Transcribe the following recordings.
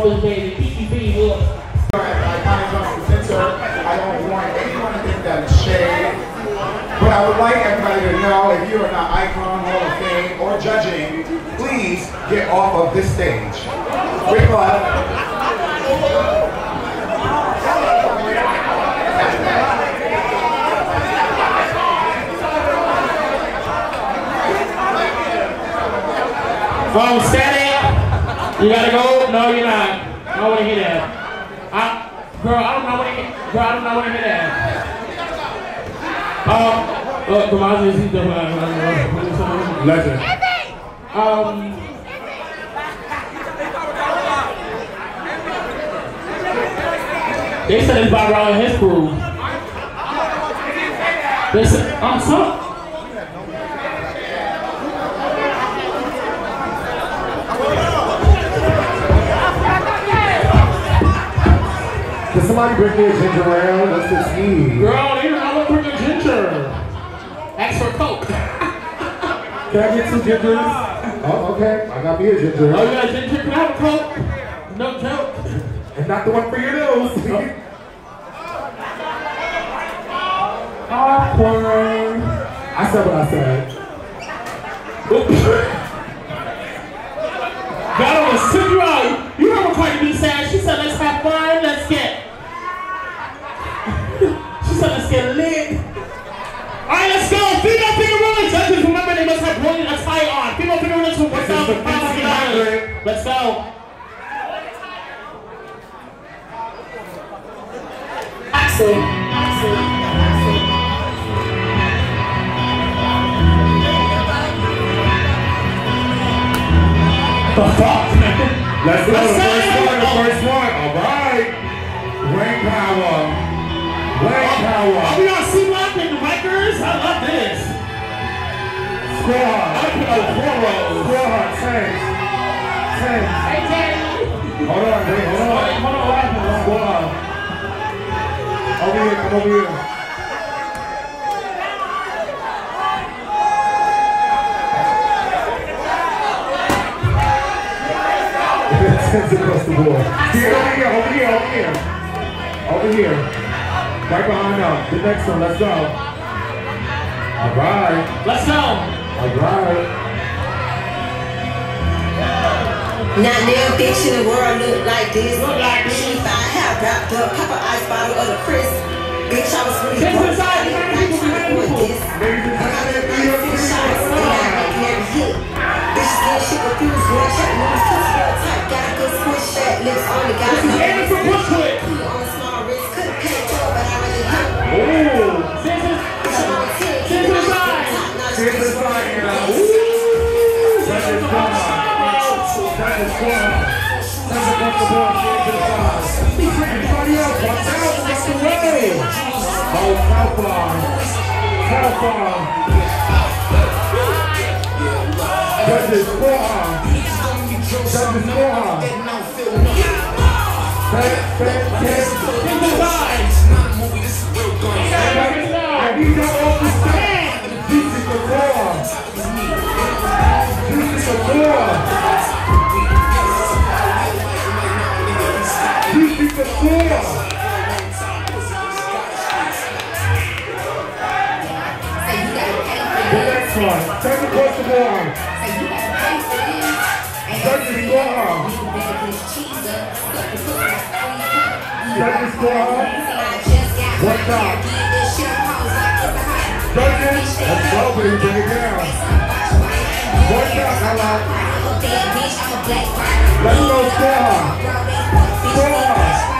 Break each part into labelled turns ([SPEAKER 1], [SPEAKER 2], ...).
[SPEAKER 1] Mother's Day, the Kiki B will.
[SPEAKER 2] I don't want anyone to think that it's shade. But I would like everybody to know if you're not Icon Hall of Fame or judging, please get off of this stage. Clap.
[SPEAKER 1] Phone standing. You gotta go? No, you're not. I don't wanna hear that. I, girl, I don't know what to. Girl, I don't know what to hear that. Um, uh, Tomaso, he's the uh,
[SPEAKER 2] Legend.
[SPEAKER 1] Um, they said it's Raul and his crew. They said, I'm so.
[SPEAKER 2] Somebody bring me a ginger ale? What's this need?
[SPEAKER 1] Girl, I'm gonna bring a ginger. Ask for Coke.
[SPEAKER 2] Can I get two gingers? Oh, okay. I got me a ginger.
[SPEAKER 1] Oh, you got a ginger? Can I have a Coke? No joke.
[SPEAKER 2] And not the one for your nose. Ah, Awkward. I said what I said.
[SPEAKER 1] I'm gonna send you out. Attire on. Female figure realness for what's up? Let's go.
[SPEAKER 3] Axel. Axel.
[SPEAKER 1] The fuck.
[SPEAKER 2] Let's go.
[SPEAKER 1] Let's
[SPEAKER 2] the first one. The first one. All right. Wayne Power. Wayne
[SPEAKER 1] Are
[SPEAKER 2] Power.
[SPEAKER 1] Oh, we on
[SPEAKER 2] Squad.
[SPEAKER 1] I put on four rows.
[SPEAKER 2] Squad. Tank. Tank.
[SPEAKER 1] Hey, Teddy.
[SPEAKER 2] Hold on, wait, hold on.
[SPEAKER 1] Hold on, what happened?
[SPEAKER 2] Squad. Over here, come over here. Tens across the board. Here, over here, over here, over here. Over here. Right behind us. The next one, let's go. All right.
[SPEAKER 1] Let's go.
[SPEAKER 2] All right.
[SPEAKER 3] Now damn bitch in the world look like this.
[SPEAKER 1] Look like this.
[SPEAKER 3] She fine, hair wrapped up, pop an ice bottle of the Chris. Bitch, I was really
[SPEAKER 1] Kiss
[SPEAKER 3] broke.
[SPEAKER 1] inside, you Is
[SPEAKER 2] squad. The board. Get to the the way. Oh, the the the is the next one. Take the.
[SPEAKER 3] Say you cheese up. Suck the pussy like I just got
[SPEAKER 2] What's up? Let's go, baby. Bring it down. What's up, hello?
[SPEAKER 3] A bad bitch. I'm a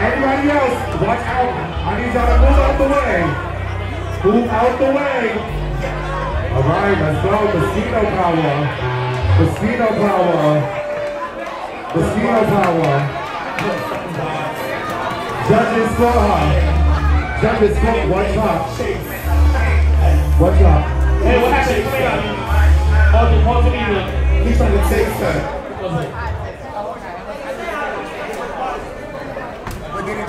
[SPEAKER 2] Everybody else, watch out. I need y'all to move out the way. Move out the way. All right, let's go. Mosquito power. Mosquito power. Mosquito power. Judges score. Judges score. One top. One top.
[SPEAKER 1] Hey, what happened? Hold it, hold it.
[SPEAKER 2] He's trying to take her.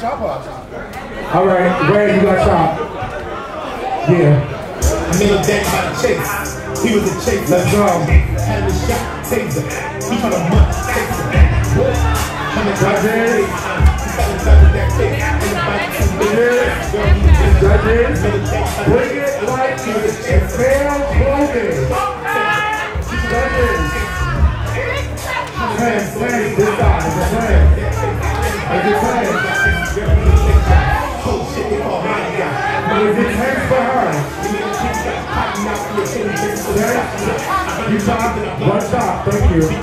[SPEAKER 4] We're.
[SPEAKER 2] All right, Ray, you got shot. Yeah.
[SPEAKER 5] I made a deck by the chase. He was a chaser.
[SPEAKER 2] Let's go.
[SPEAKER 5] Had him shot, taser. He trying to munch, taser. Coming to
[SPEAKER 2] Judges.
[SPEAKER 5] He fell inside with that cake. In the back, two minutes. Girl, he just
[SPEAKER 2] Judges.
[SPEAKER 5] made a deck by the
[SPEAKER 2] Bring it like it's fair clothing. Judges. Plan, plan, this side, it's a plan. It's a plan. You top, one top, thank you. Score.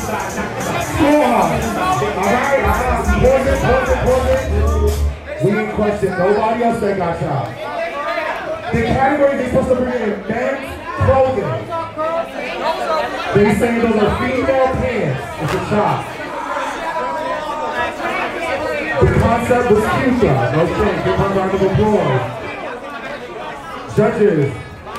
[SPEAKER 2] Alright, alright, pause it, pause it, pause it. We didn't question nobody else that got shot. The category they're supposed to bring in men's clothing. They say those are female pants. It's a shot. The concept was cute future. Okay, give her a round of applause. Judges.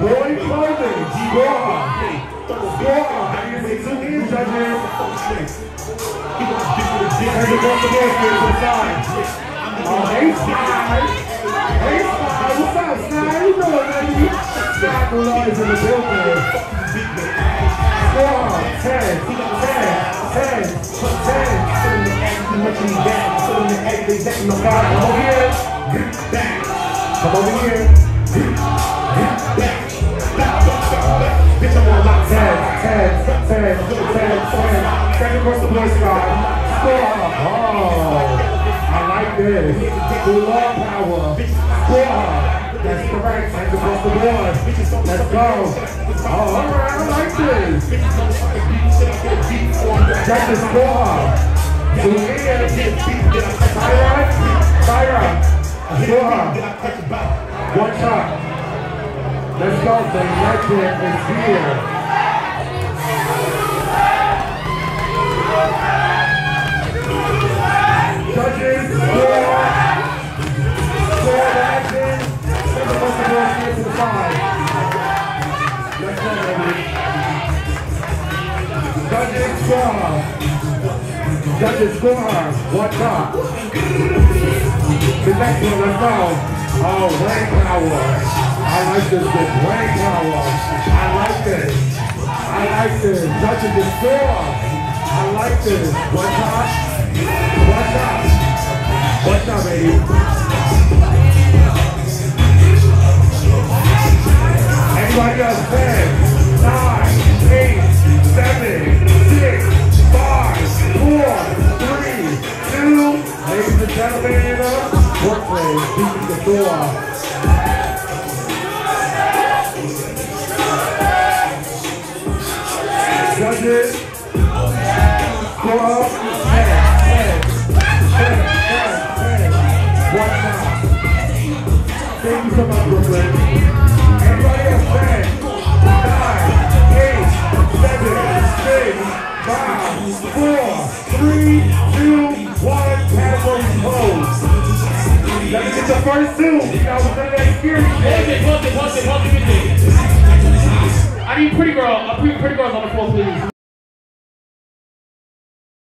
[SPEAKER 2] Boy clothing. Score. Score hard. I need to see two hands, judges. There's a bunch of boys here to the side. Oh, hey, Sky. Hey, Sky. What's up, Sky? How you doing, baby? Mullard is in the building. Score. Ten. Ten. Ten. Ten. Come over here. Come over here. Good law power. Score. That's correct. Second across the board. Let's go. Oh, all right. I like this. That's the score. So here, Tyra, Tyra, score. One shot. Let's go. The legend is here. Judges, score. One shot. The next one, let's go. Oh, brain power. I like this good brain power. I like this. I like this. Judges, the score. I like this. One shot. One shot. One shot, baby. Judges, score up, 10, 10, 10, 10, 10. One time. Thank you so much, Brooklyn. Everybody else, 10, 9, 8, 7, 6, 5, 4, 3, 2, 1. Category closed. Let me get the first two. Know, we're gonna experience
[SPEAKER 1] Pause
[SPEAKER 2] it.
[SPEAKER 1] it, pause it, pause it, the music. I need pretty girl, uh, pretty, pretty girls on the floor, please.